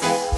you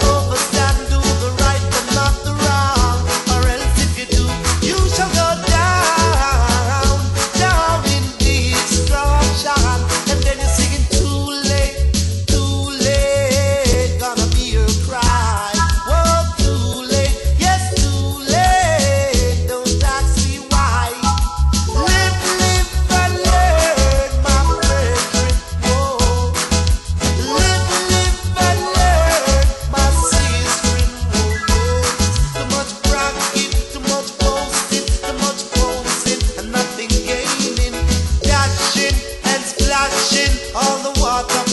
all the water